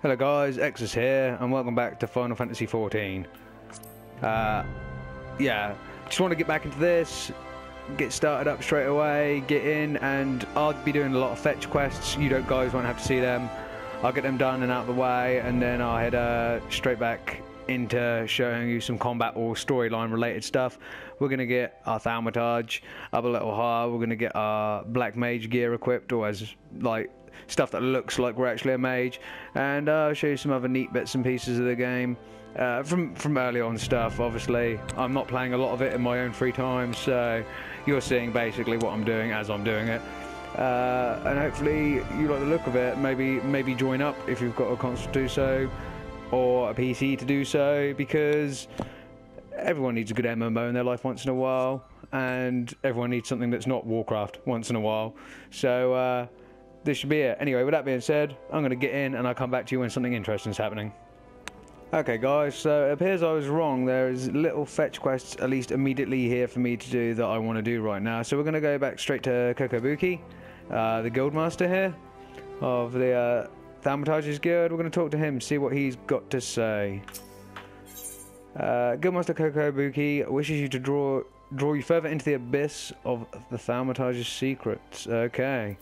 Hello guys, Exsus here, and welcome back to Final Fantasy XIV. Uh, yeah, just want to get back into this, get started up straight away, get in, and I'll be doing a lot of fetch quests. You don't guys won't have to see them. I'll get them done and out of the way, and then I'll head uh, straight back into showing you some combat or storyline related stuff. We're going to get our Thaumaturge up a little higher, we're going to get our Black Mage gear equipped, or as like stuff that looks like we're actually a mage, and uh, I'll show you some other neat bits and pieces of the game. Uh, from from early on stuff, obviously, I'm not playing a lot of it in my own free time, so you're seeing basically what I'm doing as I'm doing it. Uh, and hopefully you like the look of it. Maybe maybe join up if you've got a console to do so, or a PC to do so, because everyone needs a good MMO in their life once in a while, and everyone needs something that's not Warcraft once in a while. So uh, this should be it. Anyway, with that being said, I'm going to get in and I'll come back to you when something interesting is happening. Okay guys, so it appears I was wrong. There is little fetch quests, at least immediately here for me to do that I want to do right now. So we're going to go back straight to Kokobuki, uh, the guildmaster here of the uh, Guild. We're going to talk to him, see what he's got to say. Uh, Guildmaster Kokobuki wishes you to draw draw you further into the abyss of the Thaumaturge's secrets. Okay.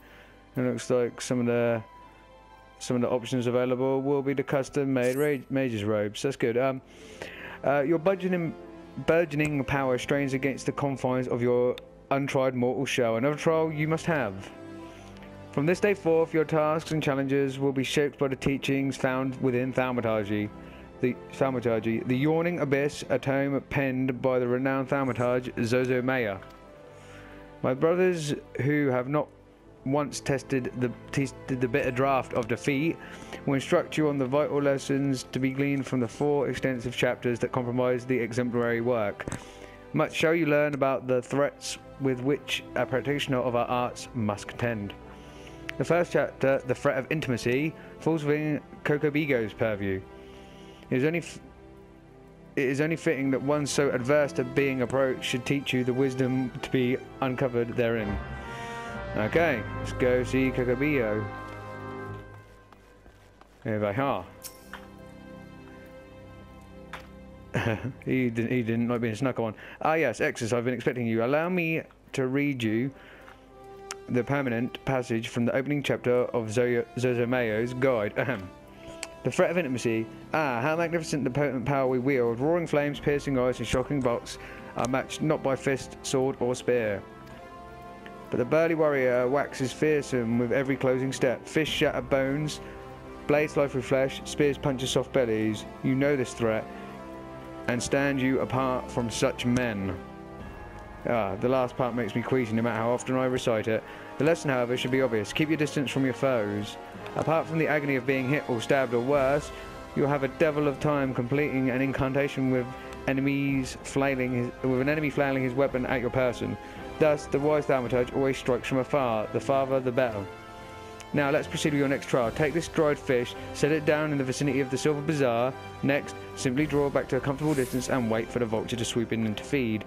It looks like some of the some of the options available will be the custom-made mage's robes. That's good. Um, uh, your burgeoning, burgeoning power strains against the confines of your untried mortal shell. Another trial you must have. From this day forth, your tasks and challenges will be shaped by the teachings found within Thaumaturgy. The Thaumaturgy, the yawning abyss, a tome penned by the renowned Thaumaturge Zozomeya. My brothers who have not once tested the tested the bitter draft of defeat will instruct you on the vital lessons to be gleaned from the four extensive chapters that comprise the exemplary work. Much shall you learn about the threats with which a practitioner of our arts must contend. The first chapter, The Threat of Intimacy, falls within Kokobygo's purview. It is only it is only fitting that one so adverse to being approached should teach you the wisdom to be uncovered therein. Okay, let's go see Kokobygo. Here they are. he, didn't, he didn't like being snuck on. Ah yes, Exsus, I've been expecting you. Allow me to read you the permanent passage from the opening chapter of Zozomeyo's guide. Ahem. The threat of intimacy. Ah, how magnificent the potent power we wield. Roaring flames, piercing eyes, and shocking bolts are matched not by fist, sword, or spear. But the burly warrior waxes fearsome with every closing step. Fists shatter bones, blades slice through flesh, spears punch your soft bellies. You know this threat, and stand you apart from such men. Ah, the last part makes me queasy no matter how often I recite it. The lesson, however, should be obvious. Keep your distance from your foes. Apart from the agony of being hit or stabbed or worse, you'll have a devil of time completing an incantation with enemies flailing his, with an enemy flailing his weapon at your person. Thus, the wise thaumaturge always strikes from afar, the farther the better. Now, let's proceed with your next trial. Take this dried fish, set it down in the vicinity of the Silver Bazaar. Next, simply draw back to a comfortable distance and wait for the vulture to swoop in and to feed.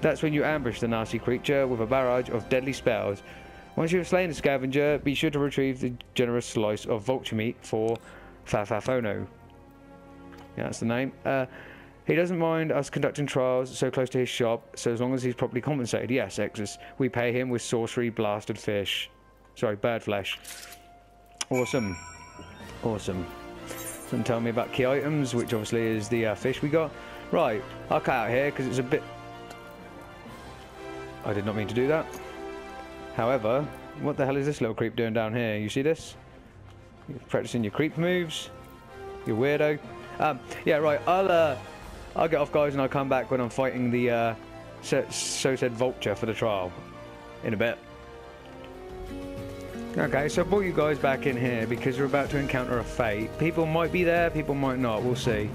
That's when you ambush the nasty creature with a barrage of deadly spells. Once you have slain the scavenger, be sure to retrieve the generous slice of vulture meat for Fafafono. Yeah, that's the name. Uh, he doesn't mind us conducting trials so close to his shop, so as long as he's properly compensated. Yes, Exsus, we pay him with sorcery blasted fish. Sorry, bird flesh. Awesome. Awesome. Doesn't tell me about key items, which obviously is the uh, fish we got. Right, I'll cut out here because it's a bit... I did not mean to do that. However, what the hell is this little creep doing down here? You see this? You're practicing your creep moves. You weirdo. Um, yeah, right, I'll... Uh, I'll get off, guys, and I'll come back when I'm fighting the uh, so, so said vulture for the trial in a bit. Okay, so I brought you guys back in here because we're about to encounter a fate. People might be there, people might not. We'll see.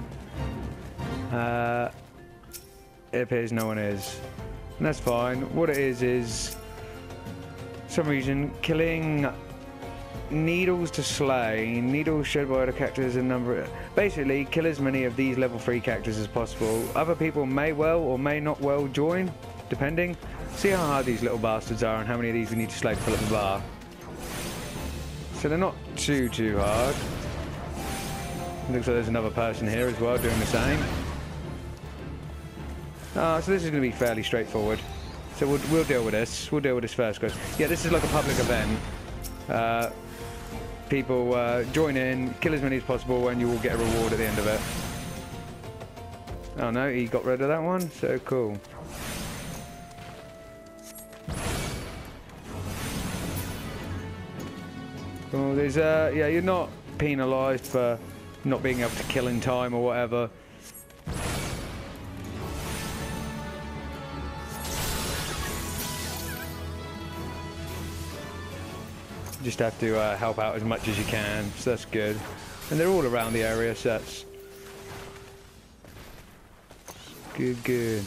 Uh, it appears no one is. And that's fine. What it is is, some reason, killing needles to slay, needles shed by other characters a number of, basically kill as many of these level 3 characters as possible. Other people may well or may not well join, depending. See how hard these little bastards are and how many of these we need to slay to fill up the bar. So they're not too, too hard. Looks like there's another person here as well doing the same. Uh, so this is going to be fairly straightforward. So we'll, we'll deal with this. We'll deal with this first, guys. Yeah, this is like a public event. Uh, people uh, join in, kill as many as possible, and you will get a reward at the end of it. Oh no, he got rid of that one? So cool. Well, there's, uh, yeah, you're not penalised for not being able to kill in time or whatever. Just have to uh, help out as much as you can, so that's good. And they're all around the area, so that's good, good.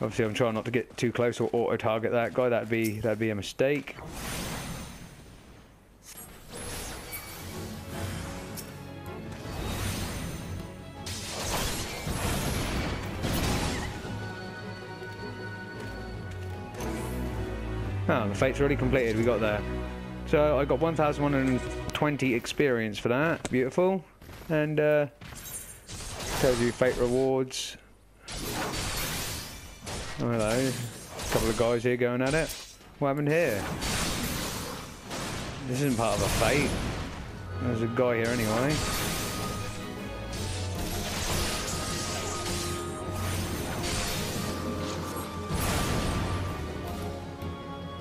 Obviously, I'm trying not to get too close or auto-target that guy. That'd be that'd be a mistake. Oh, the fate's already completed. We got there. So I got 1,120 experience for that. Beautiful. And uh, tells you fate rewards. Oh, hello. A couple of guys here going at it. What happened here? This isn't part of a fate. There's a guy here anyway.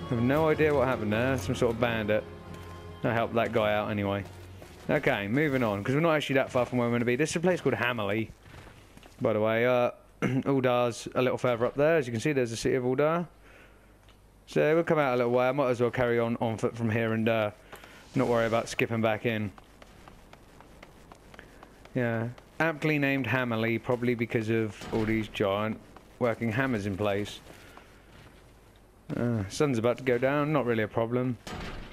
Have no idea what happened there. Some sort of bandit. I helped that guy out anyway. Okay, moving on, because we're not actually that far from where we're going to be. This is a place called Hammerlea, by the way. Uh, Ul'dah's a little further up there. As you can see, there's the city of Ul'dah. So we'll come out a little way. I might as well carry on on foot from here and uh, not worry about skipping back in. Yeah, aptly named Hammerlea, probably because of all these giant working hammers in place. Uh, sun's about to go down, not really a problem.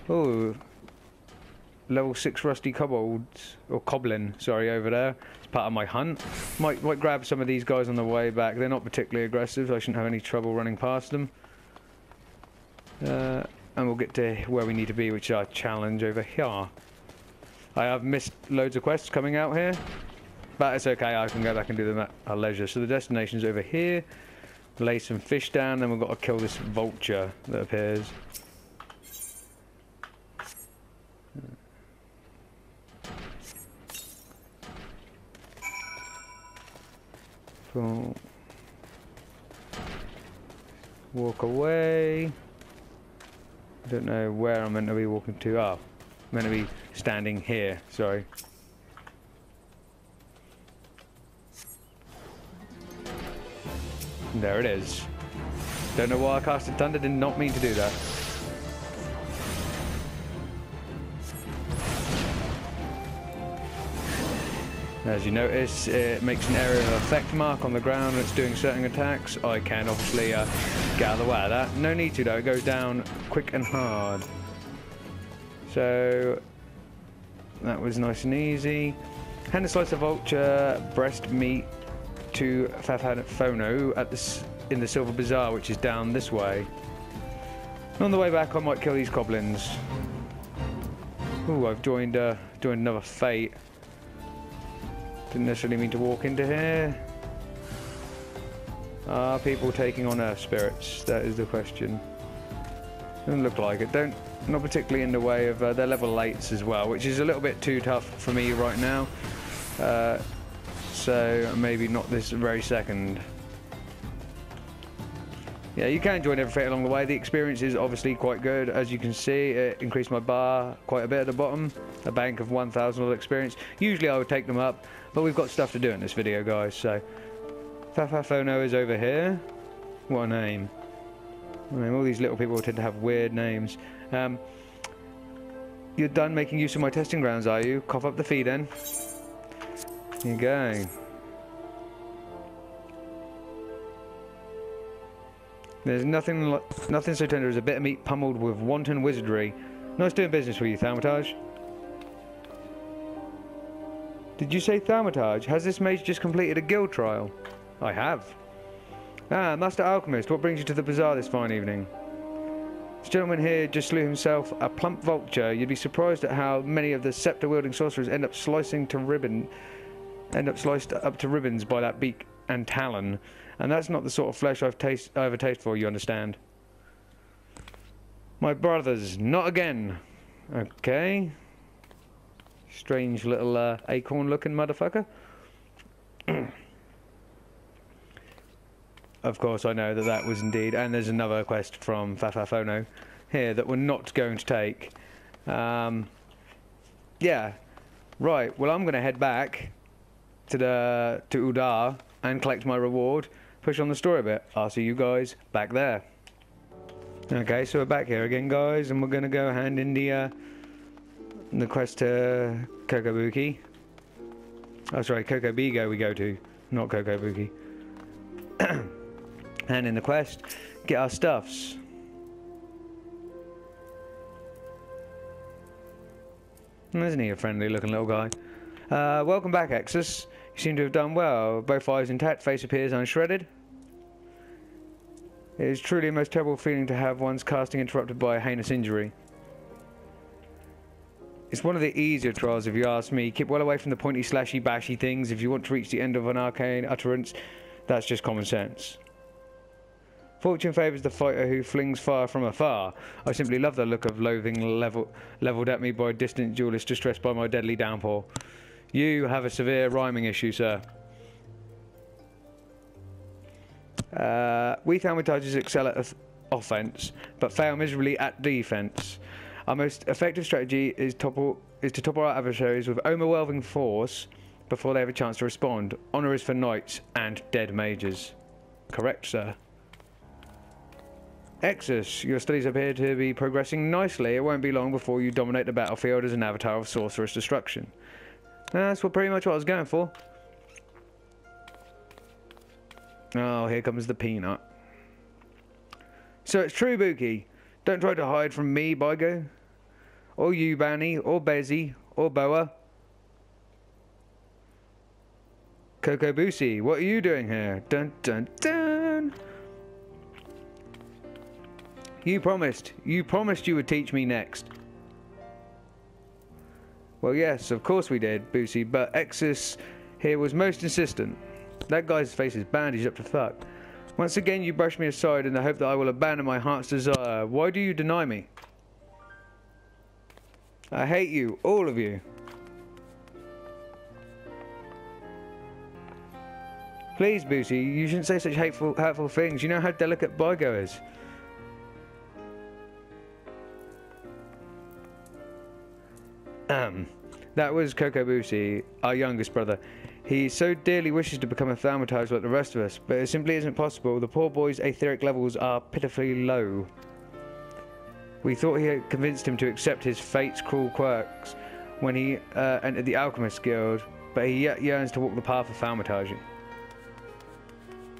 Oh, level 6 rusty kobolds, or coblin, sorry, over there. It's part of my hunt. Might, might grab some of these guys on the way back. They're not particularly aggressive, so I shouldn't have any trouble running past them. Uh, and we'll get to where we need to be, which is our challenge over here. I have missed loads of quests coming out here, but it's okay, I can go back and do them at our leisure. So the destination's over here lay some fish down, then we've got to kill this vulture that appears. Walk away. I don't know where I'm meant to be walking to. Ah, oh, I'm meant to be standing here, sorry. There it is. Don't know why I casted Thunder, did not mean to do that. As you notice, it makes an area of effect mark on the ground when it's doing certain attacks. I can obviously uh, get out of the way of that. No need to though, it goes down quick and hard. So, that was nice and easy. Hand a slice of vulture, breast meat, to Fafafono at this in the Silver Bazaar, which is down this way. And on the way back, I might kill these goblins. Ooh, I've joined uh, joined another fate. Didn't necessarily mean to walk into here. Are people taking on Earth spirits? That is the question. Doesn't look like it. Don't not particularly in the way of uh, they're level 8s as well, which is a little bit too tough for me right now. Uh, so maybe not this very second. Yeah, you can join everything along the way. The experience is obviously quite good. As you can see, it increased my bar quite a bit at the bottom. A bank of 1,000 of experience. Usually I would take them up, but we've got stuff to do in this video, guys. So, Fafafono is over here. What a name. I mean, all these little people tend to have weird names. Um, you're done making use of my testing grounds, are you? Cough up the fee then. You go. There's nothing nothing so tender as a bit of meat pummeled with wanton wizardry. Nice doing business with you, Thaumaturge. Did you say Thaumaturge? Has this mage just completed a guild trial? I have. Ah, Master Alchemist, what brings you to the bazaar this fine evening? This gentleman here just slew himself a plump vulture. You'd be surprised at how many of the scepter-wielding sorcerers end up slicing to ribbon, end up sliced up to ribbons by that beak and talon. And that's not the sort of flesh I've taste, I have a taste for, you understand? My brothers, not again. Okay. Strange little uh, acorn-looking motherfucker. of course, I know that that was indeed, and there's another quest from Fafafono here that we're not going to take. Um, yeah, right. Well, I'm going to head back to the to Ul'dah and collect my reward. Push on the story a bit. I'll see you guys back there. Okay, so we're back here again, guys, and we're to go hand in the uh, the quest to Kokobuki. Oh, sorry, Kokobygo we go to, not Kokobuki. hand in the quest, get our stuffs. Isn't he a friendly looking little guy? Uh, welcome back, Exsus. You seem to have done well. Both eyes intact, face appears unshredded. It is truly a most terrible feeling to have one's casting interrupted by a heinous injury. It's one of the easier trials if you ask me. Keep well away from the pointy slashy bashy things. If you want to reach the end of an arcane utterance, that's just common sense. Fortune favours the fighter who flings fire from afar. I simply love the look of loathing level, levelled at me by distant duelist distressed by my deadly downpour. You have a severe rhyming issue, sir. Uh, we thaumaturges excel at offense, but fail miserably at defense. Our most effective strategy is, topple, is to topple our adversaries with overwhelming force before they have a chance to respond. Honour is for knights and dead mages. Correct, sir. Exsus, your studies appear to be progressing nicely. It won't be long before you dominate the battlefield as an avatar of sorcerous destruction. That's what pretty much what I was going for. Oh, here comes the peanut. So it's true, Buki. Don't try to hide from me, Bygo. Or you, Banny, or Bezzy, or Boa. Coco Kokobuchi, what are you doing here? Dun dun dun! You promised. You promised you would teach me next. Well, yes, of course we did, Boosie, but Exsus here was most insistent. That guy's face is bandaged up to fuck. Once again, you brush me aside in the hope that I will abandon my heart's desire. Why do you deny me? I hate you, all of you. Please, Booty, you shouldn't say such hateful, hurtful things. You know how delicate Bygo is. That was Kokobuchi, our youngest brother. He so dearly wishes to become a thaumaturge like the rest of us, but it simply isn't possible. The poor boy's etheric levels are pitifully low. We thought he had convinced him to accept his fate's cruel quirks when he uh, entered the Alchemist Guild, but he yet yearns to walk the path of thaumatizing.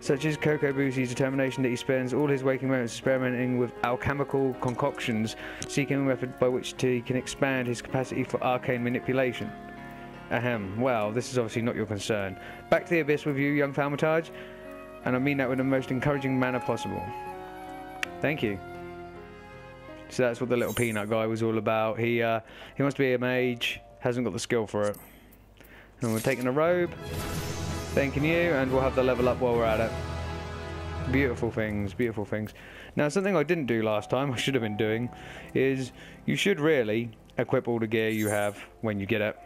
Such as is Kokobuchi's determination that he spends all his waking moments experimenting with alchemical concoctions, seeking a method by which to, he can expand his capacity for arcane manipulation. Ahem, well, this is obviously not your concern. Back to the abyss with you, young Thaumaturge, and I mean that in the most encouraging manner possible. Thank you. So that's what the little peanut guy was all about. He uh, he wants to be a mage, hasn't got the skill for it. And we're taking a robe, thanking you, and we'll have the level up while we're at it. Beautiful things, beautiful things. Now, something I didn't do last time, I should have been doing, is you should really equip all the gear you have when you get it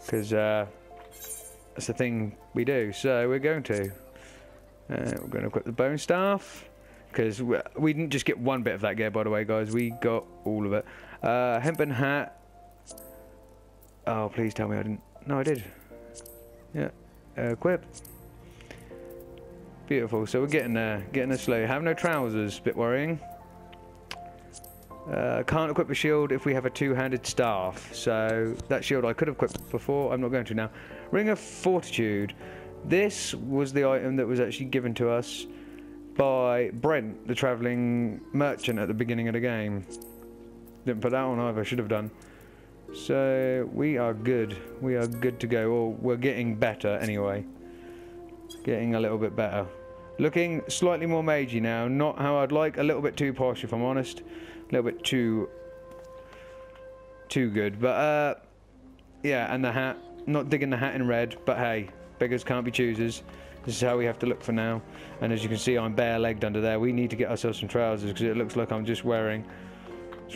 because uh, that's the thing we do. So we're going to. Uh, we're going to equip the bone staff because we, we, didn't just get one bit of that gear, by the way, guys. We got all of it. Uh, hempen hat. Oh, please tell me I didn't. No, I did. Yeah. Uh, equip. Beautiful. So we're getting there. Getting there slowly. Have no trousers. Bit worrying. Uh, can't equip a shield if we have a two-handed staff. So that shield I could have equipped before. I'm not going to now. Ring of Fortitude. This was the item that was actually given to us by Brent, the travelling merchant at the beginning of the game. Didn't put that on either. Should have done. So we are good. We are good to go. Or we're getting better anyway. Getting a little bit better. Looking slightly more magey now. Not how I'd like. A little bit too posh, if I'm honest. A little bit too... Too good. But, uh... Yeah, and the hat. Not digging the hat in red, but hey. Beggars can't be choosers. This is how we have to look for now. And as you can see, I'm bare-legged under there. We need to get ourselves some trousers, because it looks like I'm just wearing...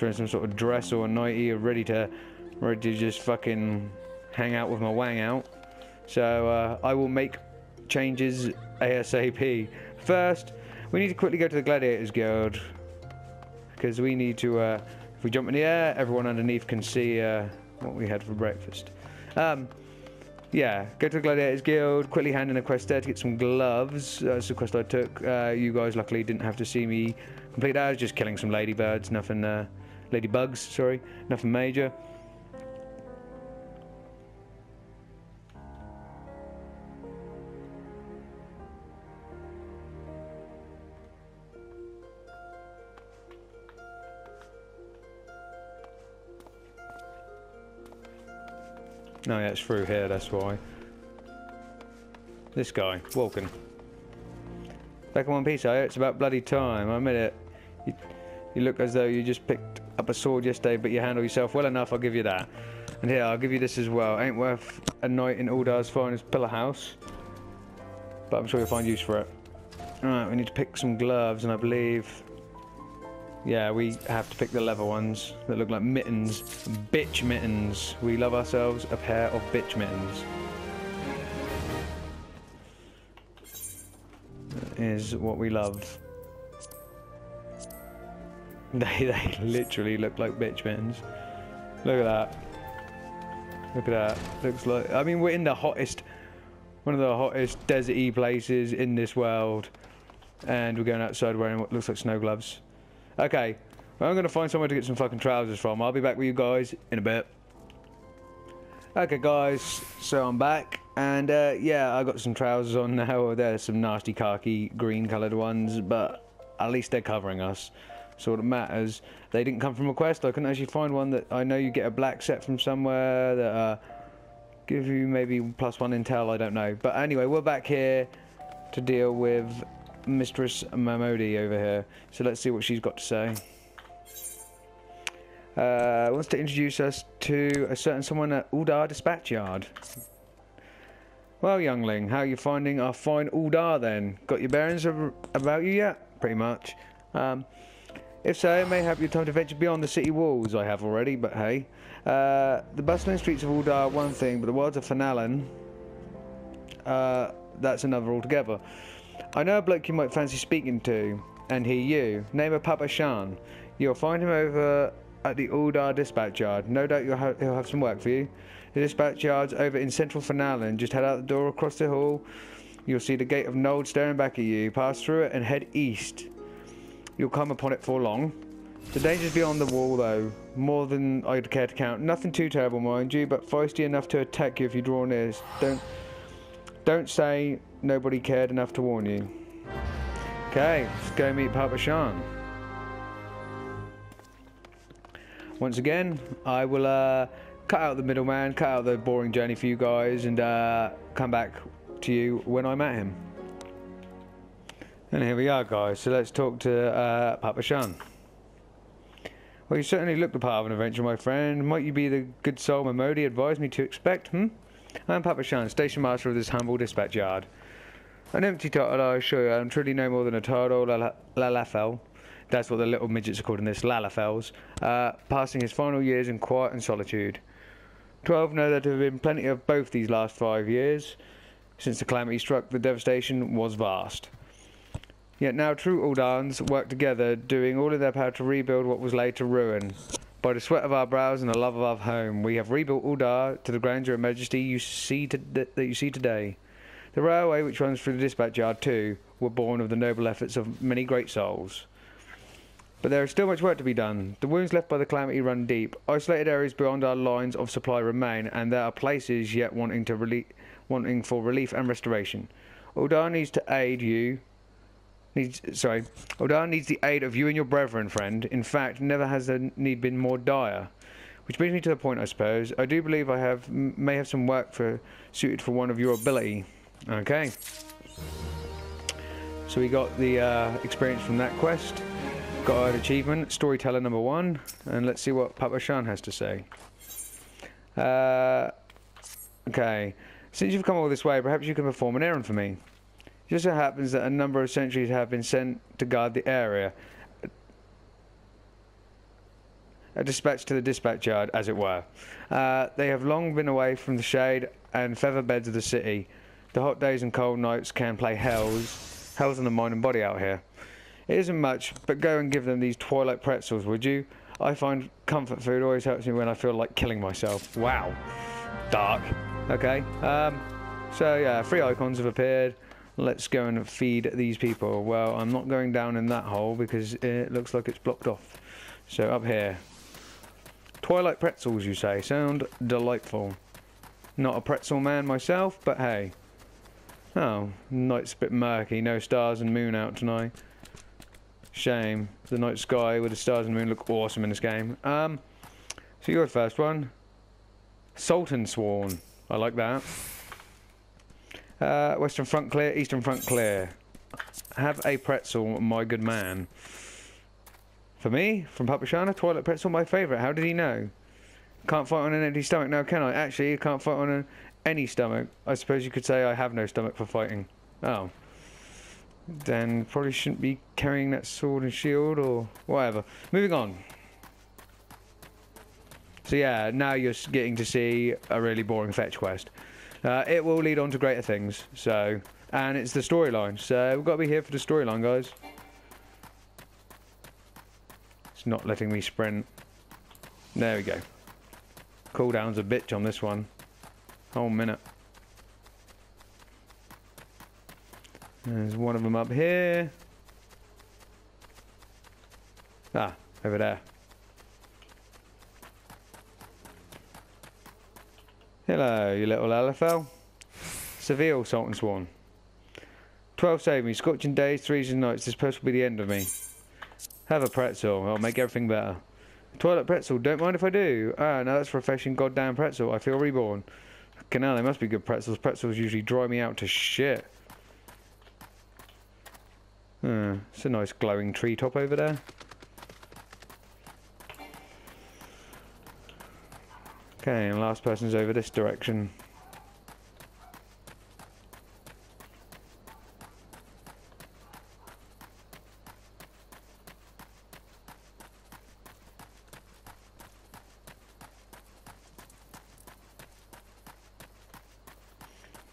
Wearing some sort of dress or a nightie, ready to... Ready to just fucking hang out with my wang out. So, uh, I will make changes ASAP. First, we need to quickly go to the Gladiators Guild. Because we need to, uh, if we jump in the air, everyone underneath can see uh, what we had for breakfast. Um, yeah, go to the Gladiators Guild, quickly hand in a quest there to get some gloves. That's the quest I took. Uh, you guys luckily didn't have to see me complete that. I was just killing some ladybirds, nothing, uh, ladybugs, sorry, nothing major. No, yeah, it's through here, that's why. This guy, walking. Back in one piece, eh? It's about bloody time, I admit it. You, you look as though you just picked up a sword yesterday, but you handle yourself well enough, I'll give you that. And here, I'll give you this as well. Ain't worth a night in Ul'dah's finest pillar house. But I'm sure you'll find use for it. Alright, we need to pick some gloves, and I believe yeah, we have to pick the leather ones that look like mittens. Bitch mittens. We love ourselves a pair of bitch mittens. That is what we love. They, they literally look like bitch mittens. Look at that. Look at that. Looks like... I mean, we're in the hottest... One of the hottest deserty places in this world. And we're going outside wearing what looks like snow gloves. Okay, I'm to find somewhere to get some fucking trousers from. I'll be back with you guys in a bit. Okay, guys, so I'm back. And, uh, yeah, I got some trousers on now. There's some nasty khaki green coloured ones, but at least they're covering us. So it matters. They didn't come from a quest. I couldn't actually find one that I know you get a black set from somewhere that uh, give you maybe plus one intel. I don't know. But anyway, we're back here to deal with Mistress Momodi over here. So let's see what she's got to say. Uh, wants to introduce us to a certain someone at Ul'dah Dispatch Yard. Well, youngling, how are you finding our fine Ul'dah then? Got your bearings about you yet? Pretty much. Um, if so, it may have your time to venture beyond the city walls. I have already, but hey. Uh, the bustling streets of Ul'dah are one thing, but the wilds of Thanalan, uh, that's another altogether. I know a bloke you might fancy speaking to, and he you. Name of Papa Shan. You'll find him over at the Ul'dah dispatch yard. No doubt you'll ha he'll have some work for you. The dispatch yard's over in central Thanalan. Just head out the door across the hall. You'll see the gate of Nald staring back at you. Pass through it and head east. You'll come upon it for long. The danger's beyond the wall, though. More than I'd care to count. Nothing too terrible, mind you, but feisty enough to attack you if you draw near. Don't, don't say nobody cared enough to warn you. Okay, let's go meet Papa Shan. Once again, I will uh, cut out the middleman, cut out the boring journey for you guys, and uh, come back to you when I'm at him. And here we are, guys. So let's talk to uh, Papa Shan. Well, you certainly look the part of an adventure, my friend. Might you be the good soul Momodi advised me to expect, hmm? I'm Papa Shan, station master of this humble dispatch yard. An empty title, I assure you. I'm truly no more than a turtle lalafell. That's what the little midgets are called in this, lalafells. Uh, passing his final years in quiet and solitude. Twelve know that there have been plenty of both these last five years. Since the calamity struck, the devastation was vast. Yet now true Uldans work together, doing all in their power to rebuild what was laid to ruin. By the sweat of our brows and the love of our home, we have rebuilt Ul'dah to the grandeur and majesty you see to that you see today. The railway which runs through the dispatch yard too were born of the noble efforts of many great souls. But there is still much work to be done. The wounds left by the calamity run deep. Isolated areas beyond our lines of supply remain, and there are places yet wanting to wanting for relief and restoration. Ul'dah needs to aid you. Needs sorry, Ul'dah needs the aid of you and your brethren, friend. In fact, never has the need been more dire. Which brings me to the point, I suppose. I do believe I have may have some work for suited for one of your ability. Okay. So we got the uh, experience from that quest. Got an achievement, storyteller number one, and let's see what Papa Shan has to say. Uh, okay, since you've come all this way, perhaps you can perform an errand for me. Just so happens that a number of sentries have been sent to guard the area. A dispatch to the dispatch yard, as it were. Uh, they have long been away from the shade and feather beds of the city. The hot days and cold nights can play hells, hells on the mind and body out here. It isn't much, but go and give them these twilight pretzels, would you? I find comfort food always helps me when I feel like killing myself. Wow. Dark. Okay. Um, so yeah, three icons have appeared. Let's go and feed these people. Well, I'm not going down in that hole because it looks like it's blocked off. So up here. Twilight pretzels, you say? Sound delightful. Not a pretzel man myself, but hey. Oh, night's a bit murky. No stars and moon out tonight. Shame. The night sky with the stars and moon look awesome in this game. Um, so you're the first one. Sultan Sworn. I like that. Uh, Western front clear, Eastern front clear. Have a pretzel, my good man. For me, from Papashana, toilet pretzel, my favourite. How did he know? Can't fight on an empty stomach now, can I? Actually, you can't fight on any stomach. I suppose you could say I have no stomach for fighting. Oh then probably shouldn't be carrying that sword and shield or whatever. Moving on. So yeah, now you're getting to see a really boring fetch quest. Uh, it will lead on to greater things, so... And it's the storyline, so we've got to be here for the storyline, guys. It's not letting me sprint. There we go. Cooldown's a bitch on this one. Whole minute. There's one of them up here. Ah, over there. Hello, you little LFL. Seville, Sultan Sworn. 12 save me, scorching days, threes and nights, this post will be the end of me. Have a pretzel, I'll make everything better. Toilet pretzel, don't mind if I do. Ah, now that's refreshing goddamn pretzel, I feel reborn. Canal, they must be good pretzels. Pretzels usually dry me out to shit. Uh, it's a nice glowing treetop over there. Okay, and last person's over this direction.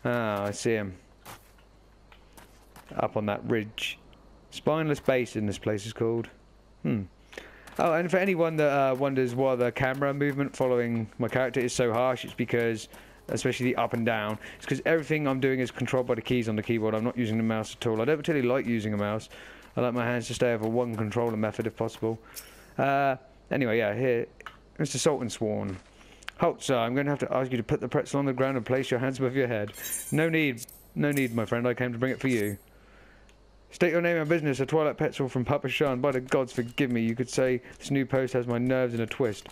Ah, I see him. Up on that ridge. Spineless Basin, this place is called. Hmm. Oh, and for anyone that uh, wonders why the camera movement following my character is so harsh, it's because, especially the up and down, it's because everything I'm doing is controlled by the keys on the keyboard. I'm not using the mouse at all. I don't particularly like using a mouse. I like my hands to stay over one controller method if possible. Uh, anyway, yeah, here, Mr. Sultan Sworn. Halt, sir. I'm going to have to ask you to put the pretzel on the ground and place your hands above your head. No need, no need, my friend. I came to bring it for you. State your name and business, a Twilight Petrol from Papa Shan. By the gods, forgive me. You could say this new post has my nerves in a twist.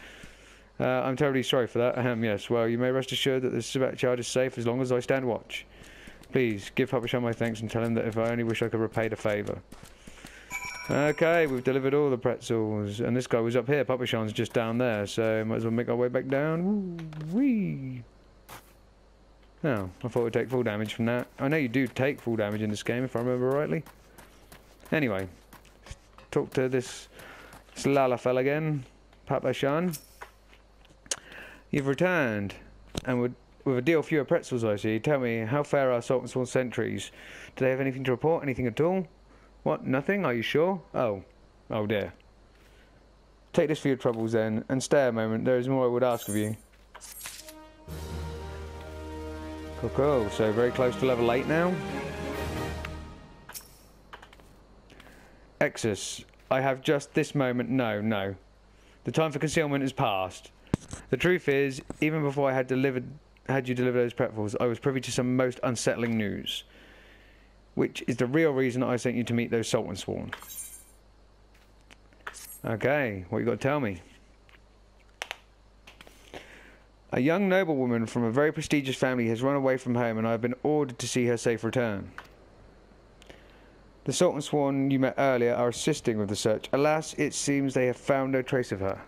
Uh, I'm terribly sorry for that. Yes. Well, you may rest assured that the Sabat child is safe as long as I stand watch. Please, give Papa Shan my thanks and tell him that if I only wish I could repay the favour. Okay, we've delivered all the pretzels. And this guy was up here. Papa Shan's just down there, so might as well make our way back down. Whee! Oh, I thought we'd take full damage from that. I know you do take full damage in this game, if I remember rightly. Anyway, talk to this, this Lalafell again, Papa Shan. You've returned, and with, with a deal fewer pretzels, I see. Tell me, how fair are Sultan Sworn sentries? Do they have anything to report? Anything at all? What? Nothing? Are you sure? Oh. Oh dear. Take this for your troubles then, and stay a moment. There is more I would ask of you. Cool, cool. So very close to level 8 now. Exsus, I have just this moment. No, no. The time for concealment is past. The truth is, even before I had delivered, had you deliver those pretzels, I was privy to some most unsettling news. Which is the real reason I sent you to meet those Sultan Sworn. Okay, what you got to tell me? A young noblewoman from a very prestigious family has run away from home and I have been ordered to see her safe return. The Sultan Sworn you met earlier are assisting with the search. Alas, it seems they have found no trace of her.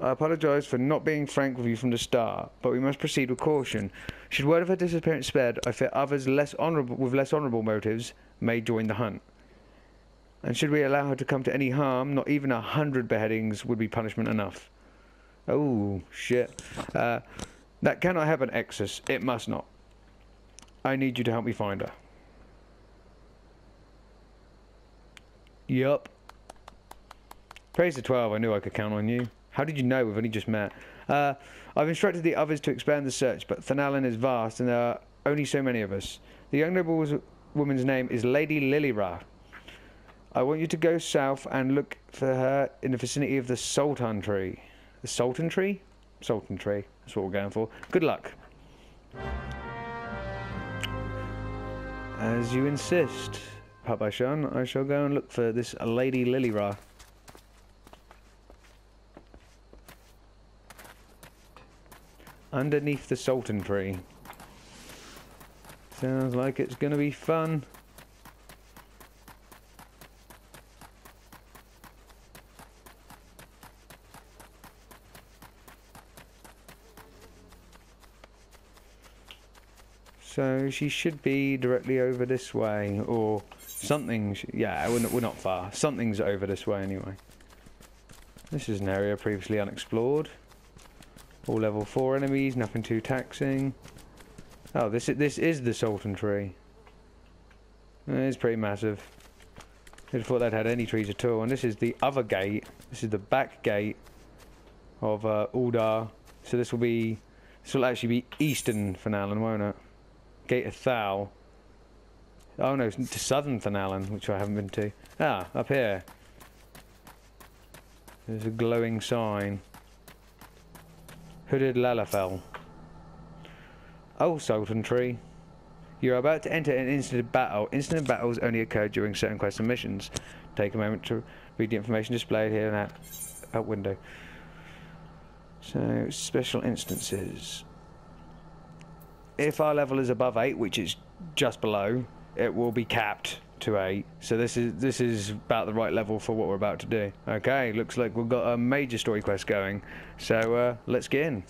I apologise for not being frank with you from the start, but we must proceed with caution. Should word of her disappearance spread, I fear others less honourable, with less honourable motives may join the hunt. And should we allow her to come to any harm, not even a hundred beheadings would be punishment enough. Oh, shit. Uh, that cannot happen, Exsus. It must not. I need you to help me find her. Yup. Praise the 12, I knew I could count on you. How did you know? We've only just met. Uh, I've instructed the others to expand the search, but Thanalan is vast and there are only so many of us. The young noble's woman's name is Lady Lilira. I want you to go south and look for her in the vicinity of the Sultan tree. The Sultan tree? Sultan tree. That's what we're going for. Good luck. As you insist, Papashan, I shall go and look for this Lady Lilira. underneath the Sultan tree. Sounds like it's going to be fun. So she should be directly over this way, or something. Yeah, we're not, we're not far. Something's over this way anyway. This is an area previously unexplored. All level 4 enemies, nothing too taxing. Oh, this is, this is the Sultan tree. It's pretty massive. I thought they'd had any trees at all. And this is the other gate. This is the back gate of uh, Ul'dah. So this will be... This will actually be eastern Thanalan, won't it? Gate of Thal. Oh no, to southern Thanalan, which I haven't been to. Ah, up here. There's a glowing sign. Hooded Lalafell. Oh, Sultan Tree. You're about to enter an instant battle. Instant battles only occur during certain quests and missions. Take a moment to read the information displayed here in that, that window. So, special instances. If our level is above 8, which is just below, it will be capped to 8. So this is this is about the right level for what we're about to do. Okay, looks like we've got a major story quest going. So uh, let's get in.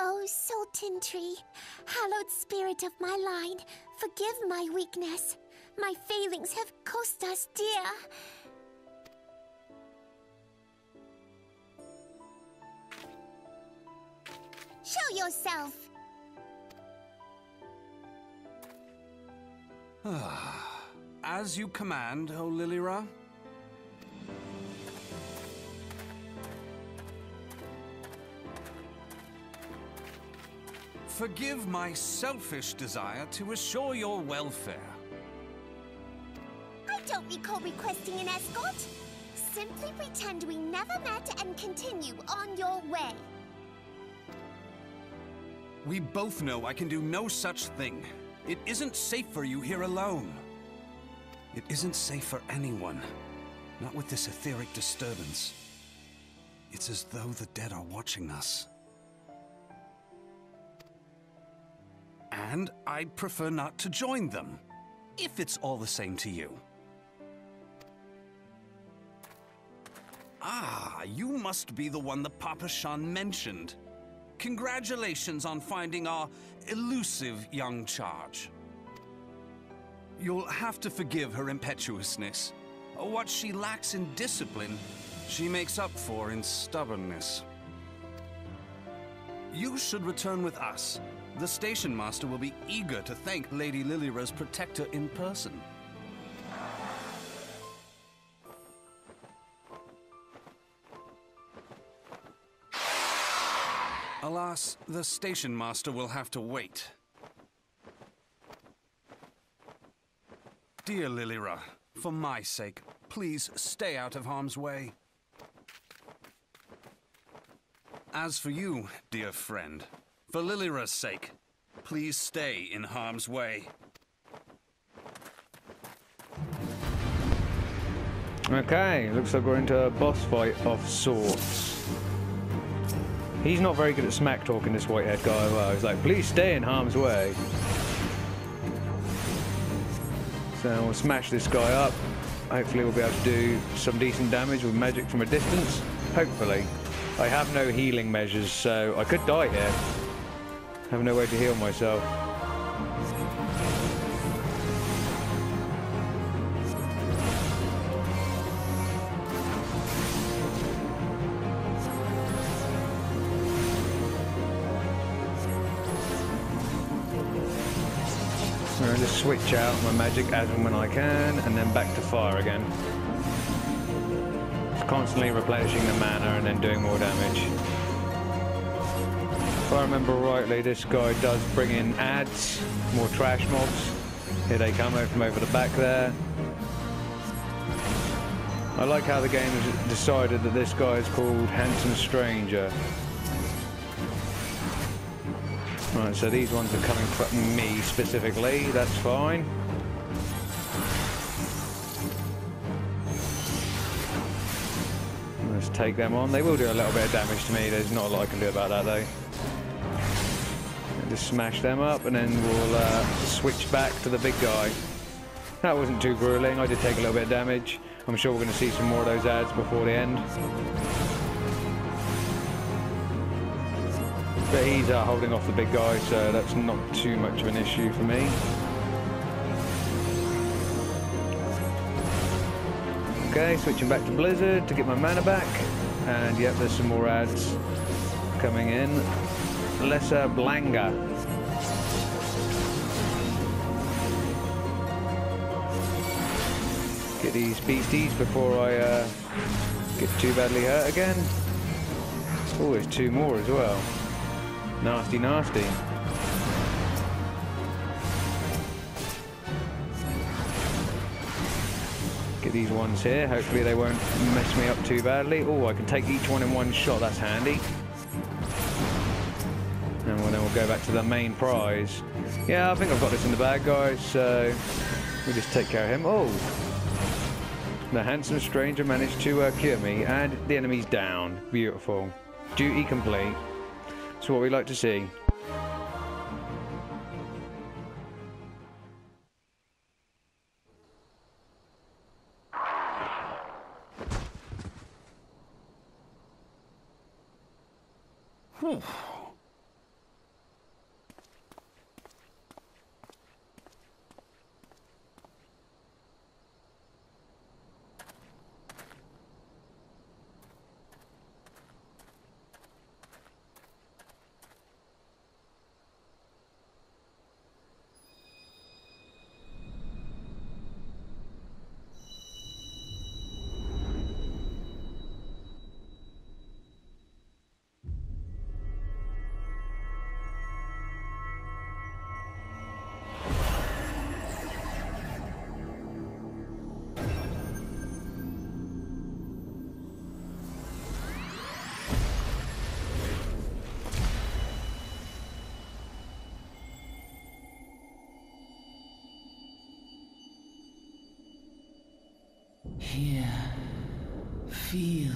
Oh, Sultan Tree, hallowed spirit of my line, forgive my weakness. My failings have cost us dear. Show yourself! As you command, O Lilira. Forgive my selfish desire to assure your welfare. I don't recall requesting an escort. Simply pretend we never met and continue on your way. We both know I can do no such thing. It isn't safe for you here alone. It isn't safe for anyone. Not with this etheric disturbance. It's as though the dead are watching us. And I'd prefer not to join them, if it's all the same to you. Ah, you must be the one the Papashan mentioned. Congratulations on finding our elusive young charge. You'll have to forgive her impetuousness. What she lacks in discipline, she makes up for in stubbornness. You should return with us. The station master will be eager to thank Lady Lilira's protector in person. Alas, the station master will have to wait. Dear Lilira, for my sake, please stay out of harm's way. As for you, dear friend, for Lilira's sake, please stay in harm's way. Okay, looks like we're into a boss fight of sorts. He's not very good at smack talking, this white-haired guy. Well, he's like, please stay in harm's way. So we'll smash this guy up. Hopefully we'll be able to do some decent damage with magic from a distance. Hopefully. I have no healing measures, so I could die here. Have no way to heal myself. Switch out my magic as and when I can, and then back to fire again. Constantly replenishing the mana and then doing more damage. If I remember rightly, this guy does bring in ads, more trash mobs. Here they come from over the back there. I like how the game has decided that this guy is called Handsome Stranger. Right, so these ones are coming from me specifically, that's fine. Let's take them on. They will do a little bit of damage to me, there's not a lot I can do about that though. Just smash them up and then we'll uh, switch back to the big guy. That wasn't too grueling, I did take a little bit of damage. I'm sure we're going to see some more of those ads before the end. But he's uh, holding off the big guy, so that's not too much of an issue for me. Okay, switching back to Blizzard to get my mana back. And yep, there's some more ads coming in. Lesser Blanga. Get these beasties before I uh, get too badly hurt again. Oh, there's two more as well. Nasty, nasty. Get these ones here. Hopefully they won't mess me up too badly. Oh, I can take each one in one shot. That's handy. And then we'll go back to the main prize. Yeah, I think I've got this in the bag, guys. So we'll just take care of him. Oh, the handsome stranger managed to uh, cure me, and the enemy's down. Beautiful. Duty complete. That's what we like to see. Hear, feel,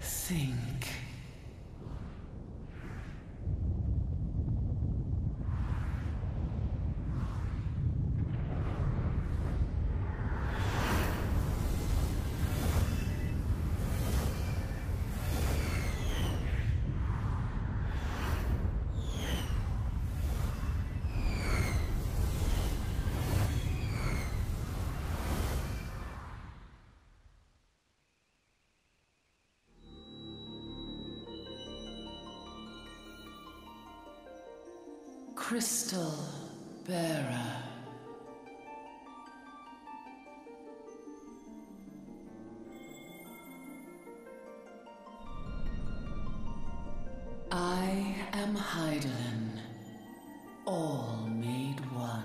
think. Crystal Bearer. I am Hydaelyn, all made one.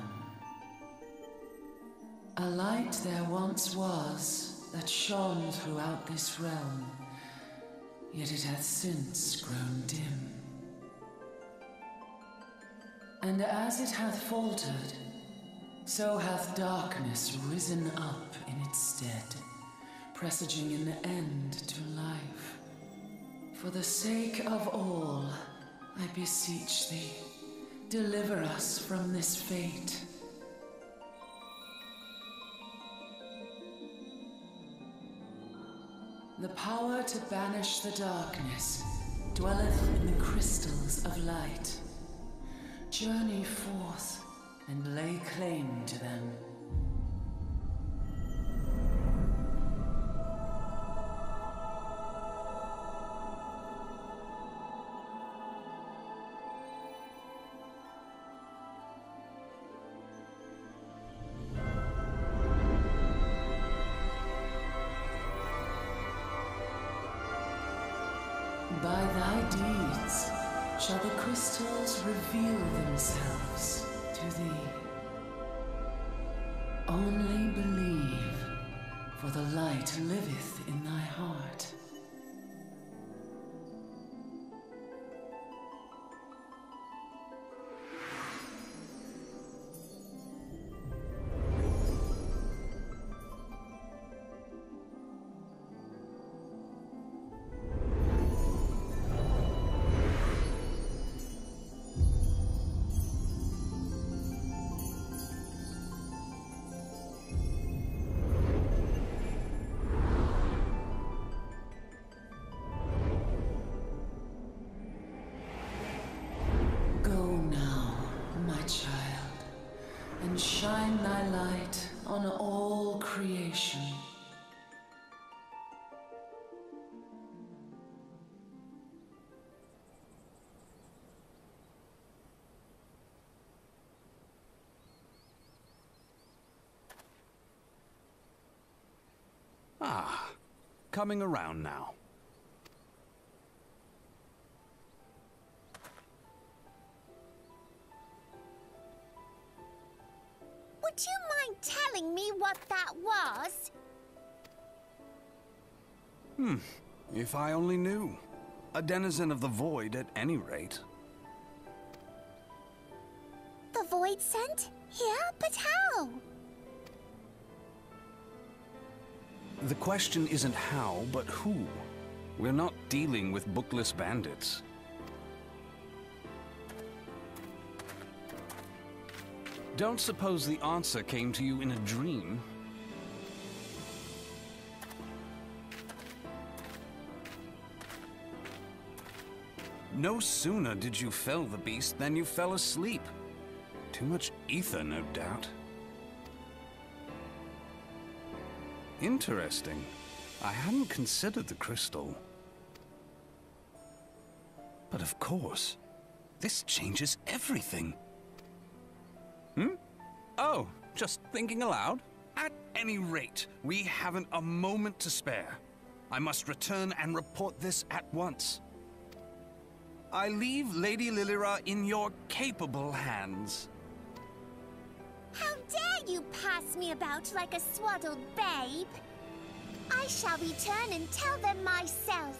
A light there once was that shone throughout this realm, yet it hath since grown dim. And as it hath faltered, so hath darkness risen up in its stead, presaging an end to life. For the sake of all, I beseech thee, deliver us from this fate. The power to banish the darkness dwelleth in the crystals of light. Journey forth and lay claim to them. Ah, coming around now. Would you mind telling me what that was? Hmm, if I only knew. A denizen of the void at any rate. The void sent? Here? But how? The question isn't how, but who. We're not dealing with bookless bandits. Don't suppose the answer came to you in a dream. No sooner did you fell the beast than you fell asleep. Too much ether, no doubt. Interesting. I hadn't considered the crystal. But of course, this changes everything. Hmm? Oh, just thinking aloud? At any rate, we haven't a moment to spare. I must return and report this at once. I leave Lady Lilira in your capable hands. Dare you pass me about like a swaddled babe? I shall return and tell them myself.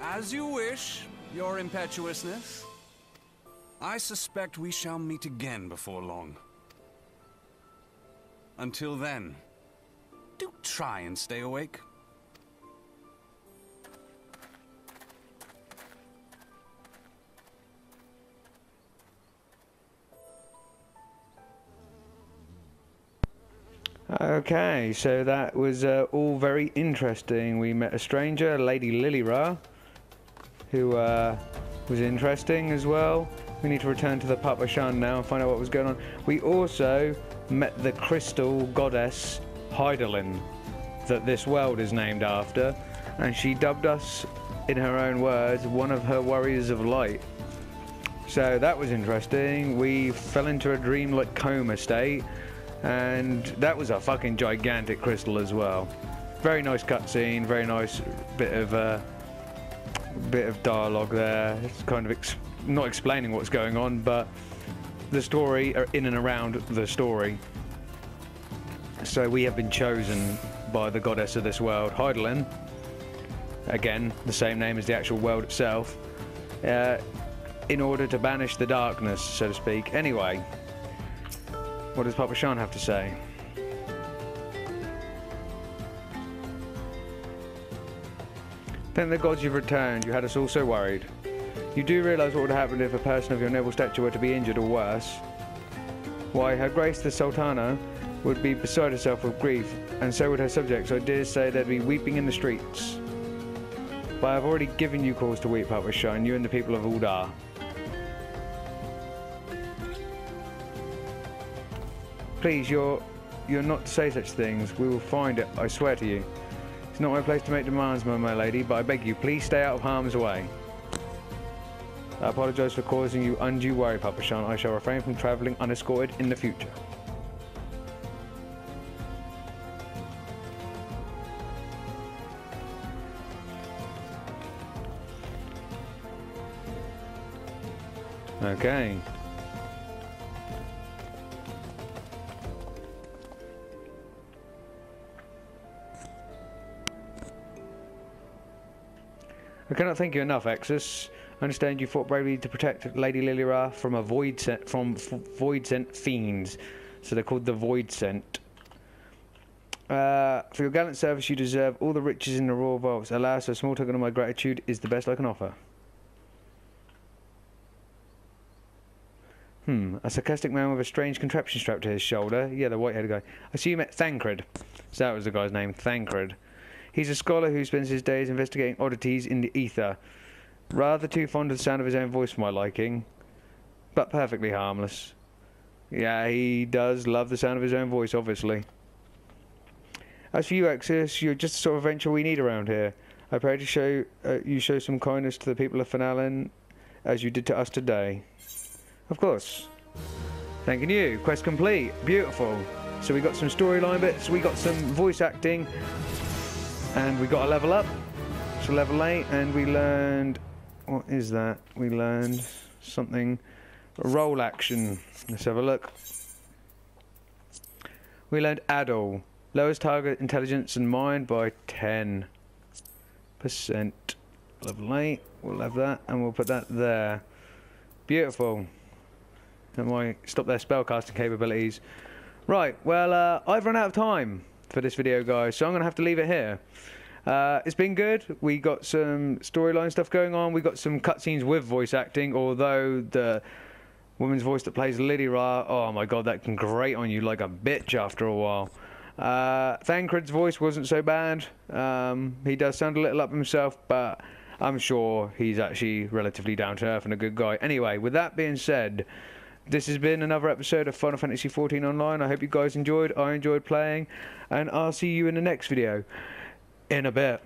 As you wish, your impetuousness. I suspect we shall meet again before long. Until then, do try and stay awake. Okay, so that was uh, all very interesting. We met a stranger, Lady Lilira, who uh, was interesting as well. We need to return to the Papashan now and find out what was going on. We also met the crystal goddess Hydaelyn, that this world is named after, and she dubbed us, in her own words, one of her warriors of light. So that was interesting. We fell into a dreamlike coma state, and that was a fucking gigantic crystal as well. Very nice cutscene, very nice bit of uh, bit of dialogue there. It's kind of ex- not explaining what's going on, but the story are in and around the story. So we have been chosen by the goddess of this world, Hydaelyn. Again, the same name as the actual world itself. Uh, in order to banish the darkness, so to speak. Anyway, what does Papashan have to say? Thank the gods you've returned. You had us all so worried. You do realise what would happen if a person of your noble stature were to be injured or worse? Why, Her Grace the Sultana would be beside herself with grief, and so would her subjects. I dare say they'd be weeping in the streets. But I have already given you cause to weep, Papashan, you and the people of Ul'dah. Please, you're you're not to say such things. We will find it, I swear to you. It's not my place to make demands, my, lady, but I beg you, please stay out of harm's way. I apologise for causing you undue worry, Papashan. I shall refrain from travelling unescorted in the future. Okay. I cannot thank you enough, Exsus. I understand you fought bravely to protect Lady Lilira from a void sent from void sent fiends. So they're called the Void Sent. Uh, for your gallant service, you deserve all the riches in the royal vaults. Alas, a small token of my gratitude is the best I can offer. Hmm, a sarcastic man with a strange contraption strapped to his shoulder. Yeah, the white-haired guy. I see you met Thancred. So that was the guy's name, Thancred. He's a scholar who spends his days investigating oddities in the ether. Rather too fond of the sound of his own voice for my liking, but perfectly harmless. Yeah, he does love the sound of his own voice, obviously. As for you, Exsus, you're just the sort of adventure we need around here. I pray to show uh, you show some kindness to the people of Thanalan, as you did to us today. Of course. Thanking you. Quest complete. Beautiful. So we got some storyline bits, we got some voice acting, and we got a level up. So level 8, and we learned... What is that? We learned something... A role action. Let's have a look. We learned Addle. Lowers target intelligence and mind by 10%. Level 8. We'll have that, and we'll put that there. Beautiful. And why stop their spellcasting capabilities. Right, well, uh, I've run out of time for this video, guys, so I'm going to have to leave it here. Uh, it's been good. We got some storyline stuff going on. We got some cutscenes with voice acting, although the woman's voice that plays Lydia, oh my god, that can grate on you like a bitch after a while. Uh, Thancred's voice wasn't so bad. Um, he does sound a little up himself, but I'm sure he's actually relatively down to earth and a good guy. Anyway, with that being said, this has been another episode of Final Fantasy XIV Online. I hope you guys enjoyed. I enjoyed playing, and I'll see you in the next video in a bit.